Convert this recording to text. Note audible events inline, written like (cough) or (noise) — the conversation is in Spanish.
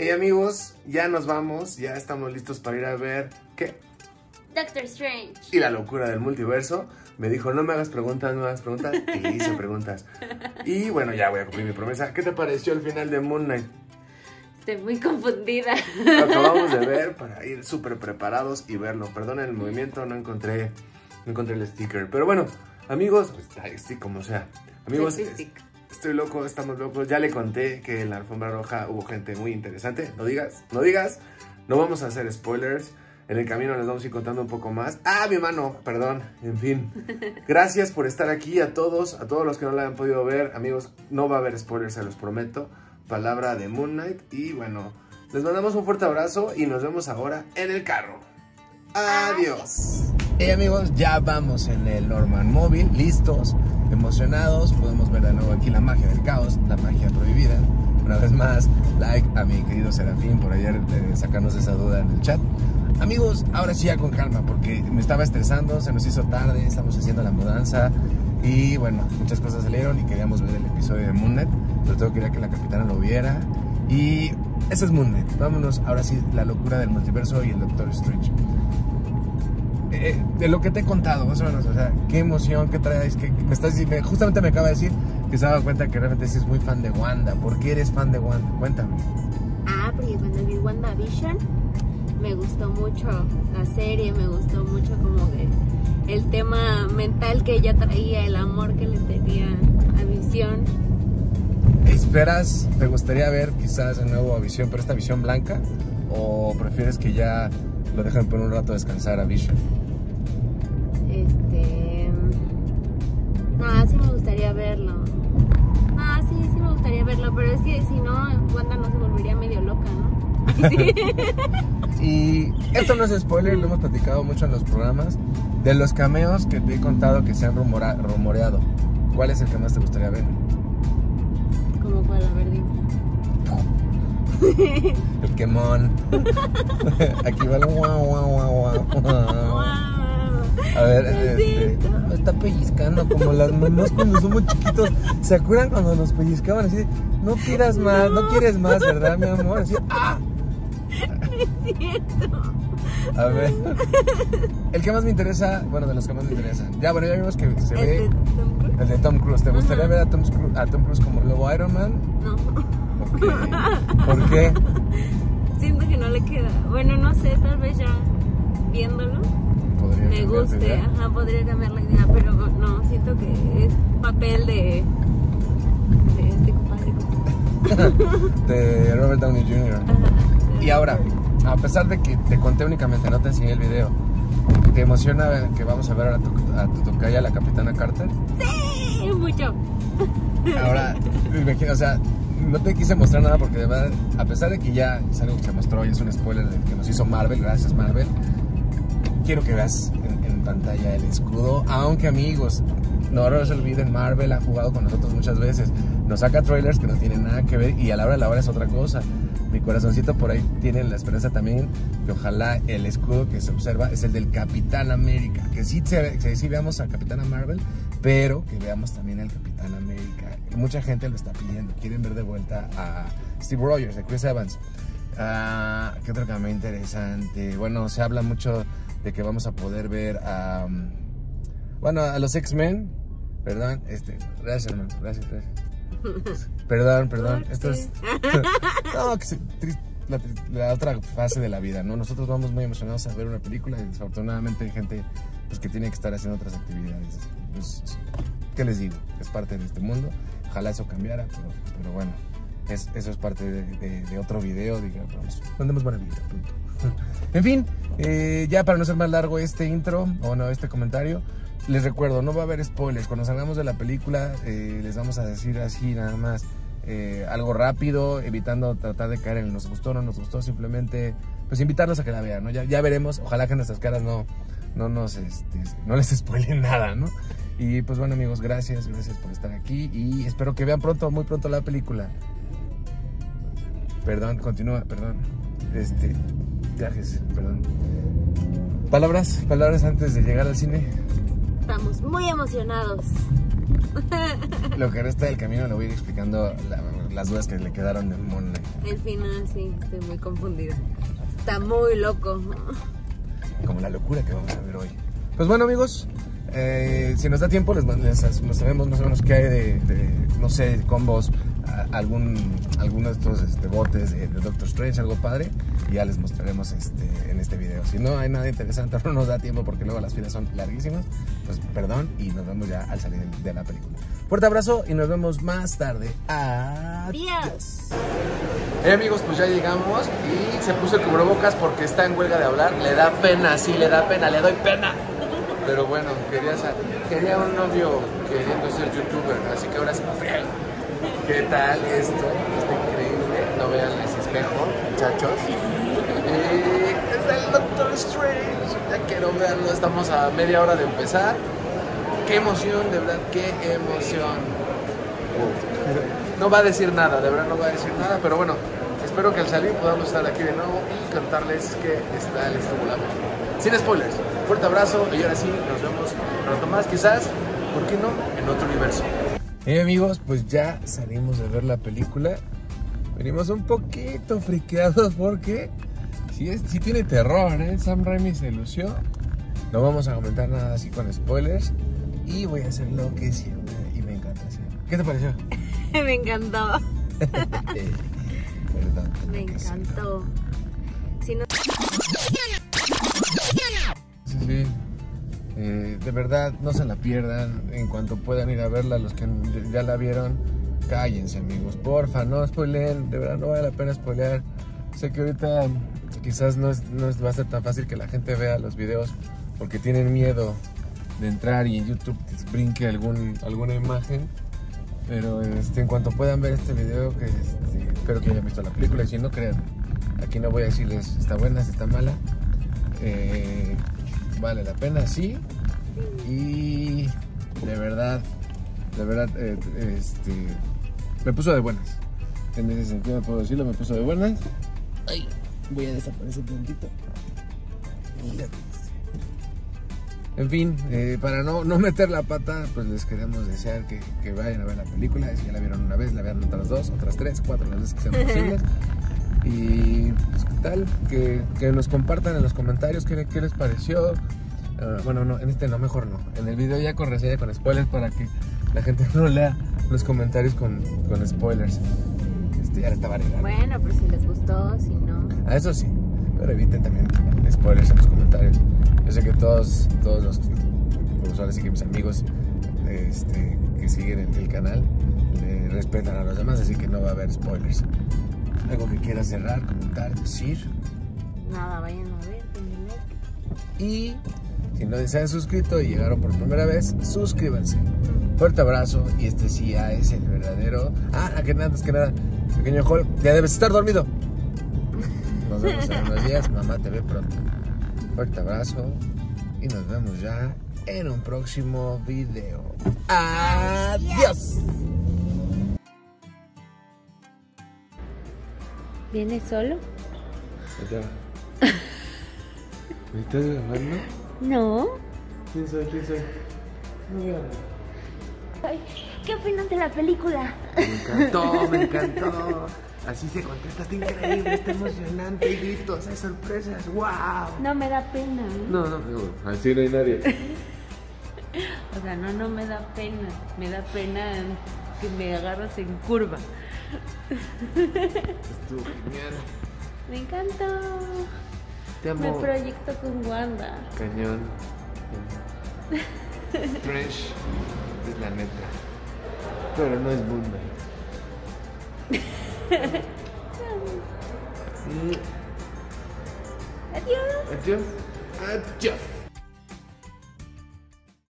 Hey amigos, ya nos vamos, ya estamos listos para ir a ver qué. Doctor Strange. Y la locura del multiverso. Me dijo, no me hagas preguntas, no me hagas preguntas. Y hice preguntas. (laughs) Y bueno, ya voy a cumplir mi promesa. ¿Qué te pareció el final de Moon Knight? Estoy muy confundida. Lo acabamos de ver (laughs) para ir súper preparados y verlo. Perdonen el movimiento, no encontré, no encontré el sticker. Pero bueno, amigos, pues, sí, como sea. Amigos. Estoy loco, estamos locos. Ya le conté que en la alfombra roja hubo gente muy interesante. No digas, no digas. No vamos a hacer spoilers. En el camino les vamos a ir contando un poco más. Ah, mi mano, perdón. En fin. Gracias por estar aquí a todos, a todos los que no la han podido ver. Amigos, no va a haber spoilers, se los prometo. Palabra de Moon Knight. Y bueno, les mandamos un fuerte abrazo y nos vemos ahora en el carro. Adiós. Hey amigos, ya vamos en el Norman Móvil, listos, emocionados. Podemos ver de nuevo aquí la magia del caos, la magia prohibida. Una vez más, like a mi querido Serafín por ayer eh, sacarnos esa duda en el chat. Amigos, ahora sí ya con calma porque me estaba estresando, se nos hizo tarde, estamos haciendo la mudanza y bueno, muchas cosas salieron y queríamos ver el episodio de Moon Knight, pero todo quería que la capitana lo viera y ese es Moon Knight. Vámonos, ahora sí, la locura del multiverso y el Doctor Strange. Eh, de lo que te he contado, más o menos, o sea, qué emoción, qué traes, que me estás diciendo, justamente me acaba de decir que se ha dado cuenta que realmente sí es muy fan de Wanda. ¿Por qué eres fan de Wanda? Cuéntame. Ah, porque cuando vi WandaVision me gustó mucho la serie, me gustó mucho como que el tema mental que ella traía, el amor que le tenía a Visión. ¿Esperas, te gustaría ver quizás de nuevo a Visión, pero esta Visión blanca? ¿O prefieres que ya lo dejen por un rato descansar a Vision? Gustaría verlo. Ah, sí, sí me gustaría verlo, pero es que si no, Wanda no se volvería medio loca, ¿no? (laughs) Y esto no es spoiler, lo hemos platicado mucho en los programas. De los cameos que te he contado que se han rumora- rumoreado, ¿cuál es el que más te gustaría ver? Como cual, a ver, dime. El quemón. (laughs) (laughs) Aquí va el guau, guau, guau, guau. Está pellizcando como las mamás cuando somos chiquitos. ¿Se acuerdan cuando nos pellizcaban así? No pidas más, no quieres más, ¿verdad, mi amor? Así, ¡ah! Es cierto. A ver. El que más me interesa, bueno, de los que más me interesan. Ya, bueno, ya vimos que se ¿El ve de Tom Cruise? el de Tom Cruise. ¿Te gustaría Ajá. ver a Tom, Cruise, a Tom Cruise como el nuevo Iron Man? No. Ok. (laughs) ¿Por qué? Siento que no le queda. Bueno, no sé, tal vez ya viéndolo Podría me guste. idea. Ajá, podría cambiar la idea, pero no, siento que es papel de. de este compadre. (laughs) De Robert Downey Jr. Ajá. Y ahora, a pesar de que te conté únicamente, no te enseñé el video, ¿te emociona que vamos a ver a tu, a tu tocaya, la capitana Carter? Sí, mucho. (laughs) Ahora, imagina, o sea, no te quise mostrar nada porque de verdad, a pesar de que ya es algo que se mostró y es un spoiler del que nos hizo Marvel, gracias Marvel, quiero que veas en, en pantalla el escudo, aunque amigos, no nos olviden, Marvel ha jugado con nosotros muchas veces, nos saca trailers que no tienen nada que ver y a la hora de la hora es otra cosa. Mi corazoncito por ahí tiene la esperanza también que ojalá el escudo que se observa es el del Capitán América, que sí, que sí veamos al Capitán Marvel, pero que veamos también al Capitán América. Mucha gente lo está pidiendo, quieren ver de vuelta a Steve Rogers, a Chris Evans. Ah, ¿Qué otro cambio interesante? Bueno, se habla mucho de que vamos a poder ver a... um, bueno, a los X-Men. Perdón, este, gracias hermano, gracias, gracias. (laughs) Perdón, perdón. ¿Por Esto es... (laughs) no, que se- la, otra fase de la vida, ¿no? Nosotros vamos muy emocionados a ver una película y desafortunadamente hay gente pues, que tiene que estar haciendo otras actividades. Pues, ¿Qué les digo? Es parte de este mundo. Ojalá eso cambiara, pero, pero bueno, es- eso es parte de, de- de otro video, digamos. Mandemos buena vida, punto. (laughs) En fin, eh, ya para no ser más largo este intro, o no, este comentario, les recuerdo, no va a haber spoilers. Cuando salgamos de la película, eh, les vamos a decir así nada más eh, algo rápido, evitando tratar de caer en el nos gustó, no nos gustó, simplemente pues invitarlos a que la vean, ¿no? Ya, ya veremos, ojalá que nuestras caras no, no nos, este, no les (laughs) spoilen nada, ¿no? Y pues bueno amigos, gracias, gracias por estar aquí y espero que vean pronto, muy pronto la película. Perdón, continúa, perdón. Este, viajes, perdón. Palabras, palabras antes de llegar al cine. Estamos muy emocionados. Lo que resta del camino lo voy a ir explicando la, las dudas que le quedaron de Moon Knight. El final sí, estoy muy confundida. Está muy loco. Como la locura que vamos a ver hoy. Pues bueno, amigos, eh, si nos da tiempo, les, les mostraremos más o menos qué hay de, de, no sé, combos, a- algún, alguno de estos este, botes de, de Doctor Strange, algo padre, y ya les mostraremos este, en este video. Si no hay nada interesante, (laughs) no nos da tiempo porque luego las filas son larguísimas, pues perdón, y nos vemos ya al salir de la película. Fuerte abrazo y nos vemos más tarde. Adiós. Hey amigos, pues ya llegamos y se puso el cubrebocas porque está en huelga de hablar. Le da pena, sí, le da pena, le doy pena. Pero bueno, quería, quería un novio queriendo ser youtuber, así que ahora sí friego. ¿Qué tal esto? Está increíble. No vean ese espejo, muchachos. Es el Doctor Strange. Ya quiero verlo. Estamos a media hora de empezar. Qué emoción, de verdad, qué emoción. No va a decir nada, de verdad no va a decir nada, pero bueno, espero que al salir podamos estar aquí de nuevo y contarles que está el estimulado. Sin spoilers, fuerte abrazo y ahora sí, nos vemos pronto más, quizás, ¿por qué no? En otro universo. Hey amigos, pues ya salimos de ver la película. Venimos un poquito friqueados porque si es, sí tiene terror, ¿eh? Sam Raimi se lució. No vamos a comentar nada así con spoilers y voy a hacer lo que siempre y me encanta hacer. ¿Qué te pareció? (laughs) Me encantó. (laughs) Perdón. Me sí. encantó. Si no, Sí, sí. Eh, de verdad, no se la pierdan. En cuanto puedan ir a verla, los que ya la vieron, cállense, amigos. Porfa, no spoileen. De verdad, no vale la pena spoilear. Sé que ahorita quizás no, es- no va a ser tan fácil que la gente vea los videos porque tienen miedo de entrar y en YouTube brinque algún, alguna imagen. Pero este, en cuanto puedan ver este video, que este, espero que hayan visto la película. Y si no, crean, aquí no voy a decirles si está buena, si está mala. Eh, vale la pena, sí. Y de verdad, de verdad, eh, este, me puso de buenas. En ese sentido, puedo decirlo, me puso de buenas. Ay, voy a desaparecer tantito. En fin, eh, para no, no meter la pata, pues les queremos desear que, que vayan a ver la película. Si ya la vieron una vez, la vean otras dos, otras tres, cuatro, las veces que sean posibles. (laughs) Y pues, ¿qué tal? Que, que nos compartan en los comentarios qué, qué les pareció. Ah, bueno, no, en este no, mejor no. En el video ya con reseña, con spoilers, para que la gente (laughs) no lea los comentarios con, con spoilers. Este, ya le estaba arreglando. bueno, pero si les gustó, si no. A eso sí, pero eviten también spoilers en los comentarios. Yo sé que todos, todos los, ahora sí que mis amigos este, que siguen el, el canal respetan a los demás, así que no va a haber spoilers. Algo que quieras cerrar, comentar, decir. Nada, vayan a ver, denle like. Y si no se han suscrito y llegaron por primera vez, suscríbanse. Fuerte abrazo y este sí ya es el verdadero. Ah, que nada, antes que nada, pequeño Hulk, ya debes estar dormido. Nos vemos en unos días, mamá te ve pronto. Fuerte abrazo y nos vemos ya en un próximo video. Adiós. ¿Vienes solo? ¿Me (laughs) estás grabando? No. ¿Quién soy? ¿Quién soy? Ay, ¿Qué opinas de la película? Me encantó, me encantó. Así se contesta, está increíble, está emocionante, hay gritos, hay sorpresas, wow. No me da pena. ¿eh? No, no, no, así no hay nadie. (laughs) O sea, no, no me da pena. Me da pena que me agarras en curva. Estuvo genial. Me encantó. Te Me amo. proyecto con Wanda. Cañón. Trash es la neta. Pero no es Knight. (laughs) Mm, Adiós. Adiós. Adiós.